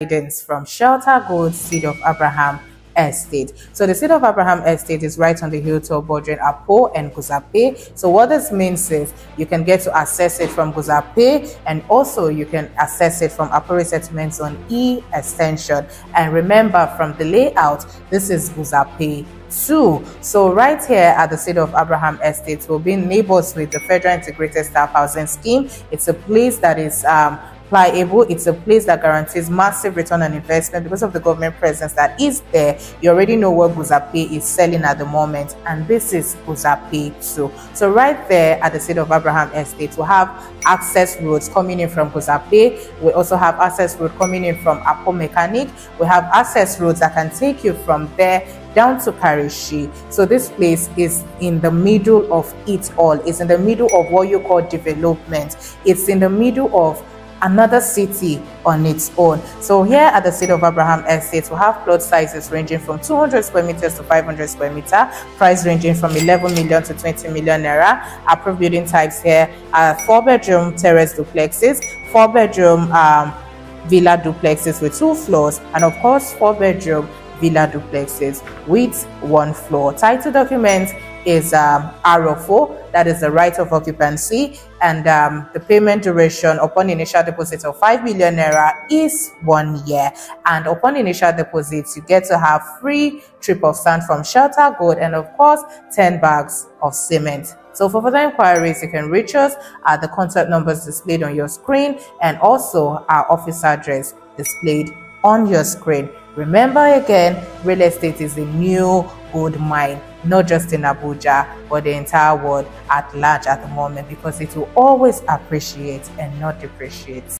guidance from Shelter Gold Seed of Abraham Estate. So the Seed of Abraham Estate is right on the hilltop bordering Apo and Guzape. So what this means is you can get to access it from Guzape and also you can access it from Apo Resettlements on E extension. And remember from the layout, this is Guzape 2. So right here at the Seed of Abraham Estate, we'll be neighbors with the Federal Integrated Staff Housing Scheme. It's a place that is um, pliable. It's a place that guarantees massive return on investment because of the government presence that is there. You already know what Guzape is selling at the moment, and this is Guzape 2. So right there at the Seed of Abraham Estate, we have access roads coming in from Guzape. We also have access road coming in from Apo Mechanic. We have access roads that can take you from there down to Karshi. So this place is in the middle of it all. It's in the middle of what you call development. It's in the middle of another city on its own. So here at the Seed of Abraham Estate, we have plot sizes ranging from 200 square meters to 500 square meter, price ranging from 11 million to 20 million naira. Approved building types here are four bedroom terrace duplexes, four bedroom um, villa duplexes with two floors, and of course four bedroom villa duplexes with one floor. Title document is um, R of O, that is the right of occupancy, and um, the payment duration upon initial deposit of 5 million naira is one year. And upon initial deposits, you get to have free trip of sand from Shelter Gold and, of course, 10 bags of cement. So for further inquiries, you can reach us at the contact numbers displayed on your screen and also our office address displayed on your screen. Remember again, real estate is a new gold mine, not just in Abuja, but the entire world at large at the moment because it will always appreciate and not depreciate.